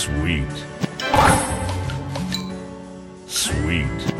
Sweet. Sweet.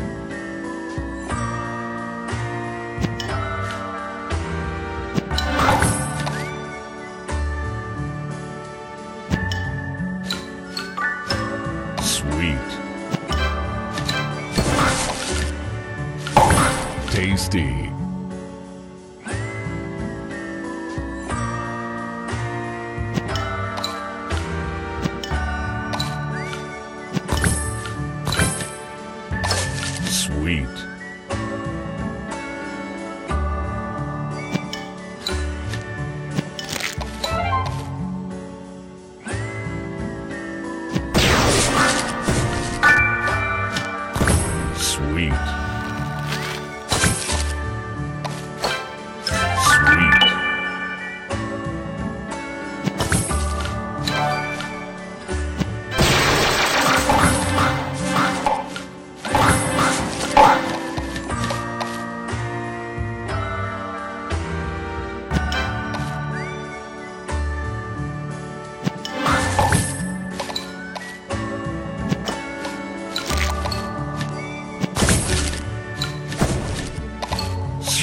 Tasty. Sweet.